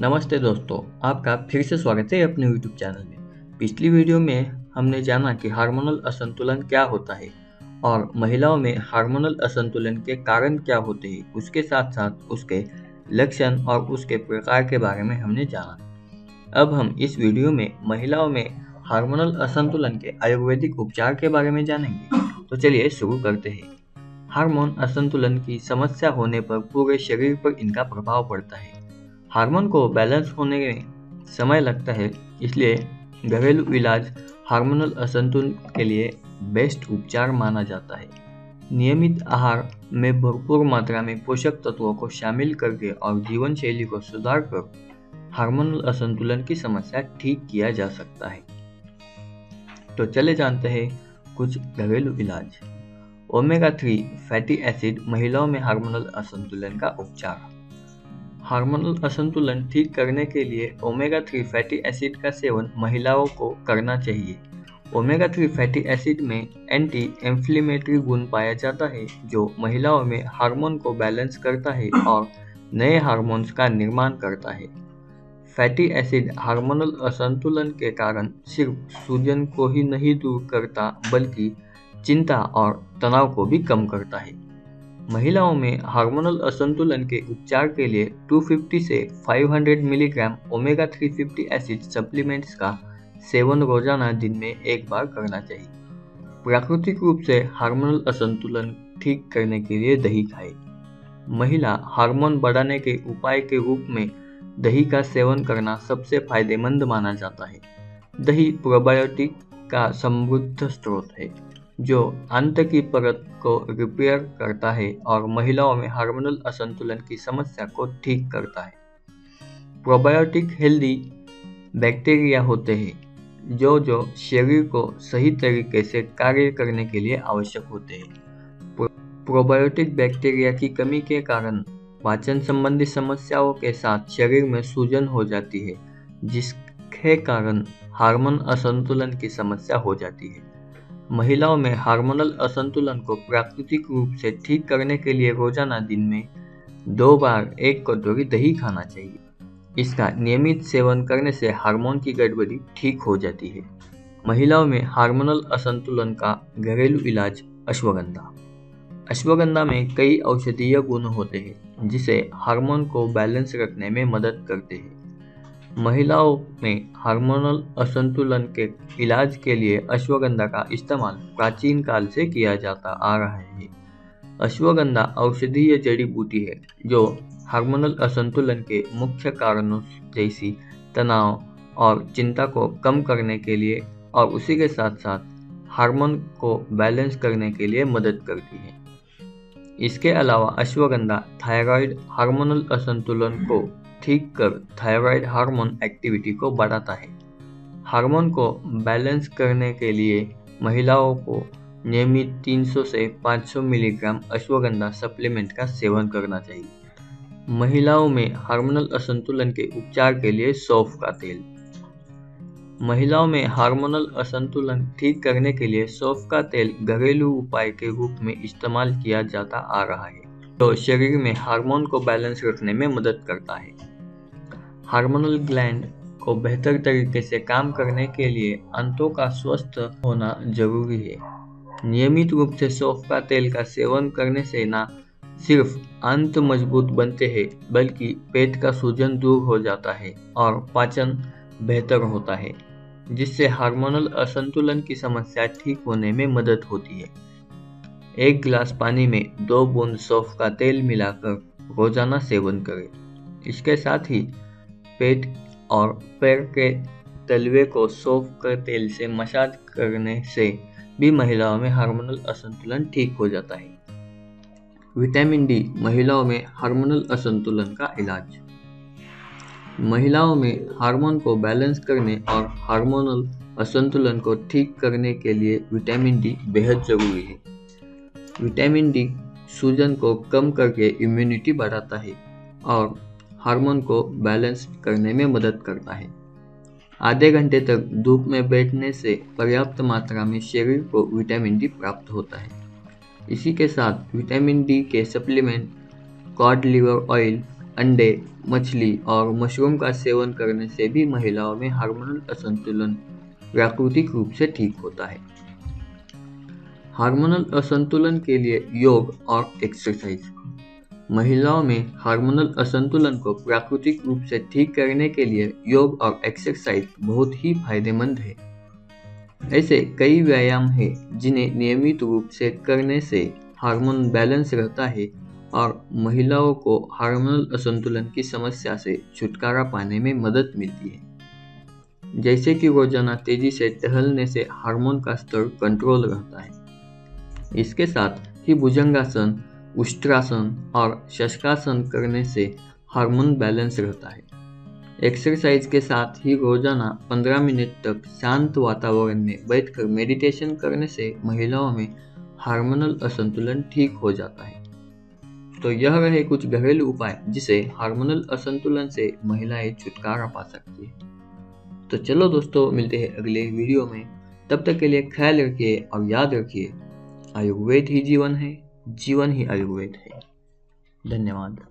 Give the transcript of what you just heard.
नमस्ते दोस्तों, आपका फिर से स्वागत है अपने YouTube चैनल में। पिछली वीडियो में हमने जाना कि हार्मोनल असंतुलन क्या होता है और महिलाओं में हार्मोनल असंतुलन के कारण क्या होते हैं, उसके साथ साथ उसके लक्षण और उसके प्रकार के बारे में हमने जाना। अब हम इस वीडियो में महिलाओं में हार्मोनल असंतुलन के आयुर्वेदिक उपचार के बारे में जानेंगे। तो चलिए शुरू करते हैं। हार्मोन असंतुलन की समस्या होने पर पूरे शरीर पर इनका प्रभाव पड़ता है। हार्मोन को बैलेंस होने में समय लगता है, इसलिए घरेलू इलाज हार्मोनल असंतुलन के लिए बेस्ट उपचार माना जाता है। नियमित आहार में भरपूर मात्रा में पोषक तत्वों को शामिल करके और जीवन शैली को सुधार कर हार्मोनल असंतुलन की समस्या ठीक किया जा सकता है। तो चले जानते हैं कुछ घरेलू इलाज। ओमेगा थ्री फैटी एसिड महिलाओं में हार्मोनल असंतुलन का उपचार। हार्मोनल असंतुलन ठीक करने के लिए ओमेगा थ्री फैटी एसिड का सेवन महिलाओं को करना चाहिए। ओमेगा थ्री फैटी एसिड में एंटी एम्फ्लेमेटरी गुण पाया जाता है, जो महिलाओं में हार्मोन को बैलेंस करता है और नए हार्मोन्स का निर्माण करता है। फैटी एसिड हार्मोनल असंतुलन के कारण सिर्फ़ सूजन को ही नहीं दूर करता, बल्कि चिंता और तनाव को भी कम करता है। महिलाओं में हार्मोनल असंतुलन के उपचार के लिए 250 से 500 मिलीग्राम ओमेगा 350 एसिड सप्लीमेंट्स का सेवन रोज़ाना दिन में एक बार करना चाहिए। प्राकृतिक रूप से हार्मोनल असंतुलन ठीक करने के लिए दही खाए। महिला हार्मोन बढ़ाने के उपाय के रूप में दही का सेवन करना सबसे फ़ायदेमंद माना जाता है। दही प्रोबायोटिक का समृद्ध स्रोत है। जो अंत की परत को रिपेयर करता है और महिलाओं में हार्मोनल असंतुलन की समस्या को ठीक करता है। प्रोबायोटिक हेल्दी बैक्टीरिया होते हैं जो जो शरीर को सही तरीके से कार्य करने के लिए आवश्यक होते हैं। प्रोबायोटिक बैक्टीरिया की कमी के कारण पाचन संबंधी समस्याओं के साथ शरीर में सूजन हो जाती है, जिसके कारण हार्मोन असंतुलन की समस्या हो जाती है। महिलाओं में हार्मोनल असंतुलन को प्राकृतिक रूप से ठीक करने के लिए रोज़ाना दिन में दो बार एक कटोरी दही खाना चाहिए। इसका नियमित सेवन करने से हार्मोन की गड़बड़ी ठीक हो जाती है। महिलाओं में हार्मोनल असंतुलन का घरेलू इलाज अश्वगंधा। अश्वगंधा में कई औषधीय गुण होते हैं, जिसे हार्मोन को बैलेंस रखने में मदद करते हैं। महिलाओं में हार्मोनल असंतुलन के इलाज के लिए अश्वगंधा का इस्तेमाल प्राचीन काल से किया जाता आ रहा है। अश्वगंधा औषधीय जड़ी बूटी है, जो हार्मोनल असंतुलन के मुख्य कारणों जैसी तनाव और चिंता को कम करने के लिए और उसी के साथ साथ हार्मोन को बैलेंस करने के लिए मदद करती है। इसके अलावा अश्वगंधा थायराइड हार्मोनल असंतुलन को ठीक कर थायराइड हार्मोन एक्टिविटी को बढ़ाता है। हार्मोन को बैलेंस करने के लिए महिलाओं को नियमित 300 से 500 मिलीग्राम अश्वगंधा सप्लीमेंट का सेवन करना चाहिए। महिलाओं में हार्मोनल असंतुलन के उपचार के लिए सौफ का तेल। महिलाओं में हार्मोनल असंतुलन ठीक करने के लिए सौफ का तेल घरेलू उपाय के रूप में इस्तेमाल किया जाता आ रहा है। तो शरीर में हार्मोन को बैलेंस रखने में मदद करता है। हार्मोनल ग्लैंड को बेहतर तरीके से काम करने के लिए अंतों का स्वस्थ होना ज़रूरी है। नियमित रूप से सौफ का तेल का सेवन करने से ना सिर्फ़ अंत मज़बूत बनते हैं, बल्कि पेट का सूजन दूर हो जाता है और पाचन बेहतर होता है, जिससे हार्मोनल असंतुलन की समस्या ठीक होने में मदद होती है। एक गिलास पानी में दो बूंद सौफ का तेल मिलाकर रोज़ाना सेवन करें। इसके साथ ही पेट और पैर के तलवे को सौंफ कर तेल से मसाज करने से भी महिलाओं में हार्मोनल असंतुलन ठीक हो जाता है। विटामिन डी महिलाओं में हार्मोनल असंतुलन का इलाज। महिलाओं में हार्मोन को बैलेंस करने और हार्मोनल असंतुलन को ठीक करने के लिए विटामिन डी बेहद ज़रूरी है। विटामिन डी सूजन को कम करके इम्यूनिटी बढ़ाता है और हार्मोन को बैलेंस करने में मदद करता है। आधे घंटे तक धूप में बैठने से पर्याप्त मात्रा में शरीर को विटामिन डी प्राप्त होता है। इसी के साथ विटामिन डी के सप्लीमेंट, कॉड लिवर ऑयल, अंडे, मछली और मशरूम का सेवन करने से भी महिलाओं में हार्मोनल असंतुलन प्राकृतिक रूप से ठीक होता है। हार्मोनल असंतुलन के लिए योग और एक्सरसाइज। महिलाओं में हार्मोनल असंतुलन को प्राकृतिक रूप से ठीक करने के लिए योग और एक्सरसाइज बहुत ही फ़ायदेमंद है। ऐसे कई व्यायाम हैं जिन्हें नियमित रूप से करने से हार्मोन बैलेंस रहता है और महिलाओं को हार्मोनल असंतुलन की समस्या से छुटकारा पाने में मदद मिलती है। जैसे कि रोज़ाना तेज़ी से टहलने से हार्मोन का स्तर कंट्रोल रहता है। इसके साथ ही भुजंगासन उष्ट्रासन और शशकासन करने से हार्मोन बैलेंस रहता है। एक्सरसाइज के साथ ही रोज़ाना 15 मिनट तक शांत वातावरण में बैठकर मेडिटेशन करने से महिलाओं में हार्मोनल असंतुलन ठीक हो जाता है। तो यह रहे कुछ घरेलू उपाय जिसे हार्मोनल असंतुलन से महिलाएँ छुटकारा पा सकती है। तो चलो दोस्तों, मिलते हैं अगले वीडियो में। तब तक के लिए ख्याल रखिए और याद रखिए, आयुर्वेद ही जीवन है। जीवन ही आयुर्वेद है। धन्यवाद।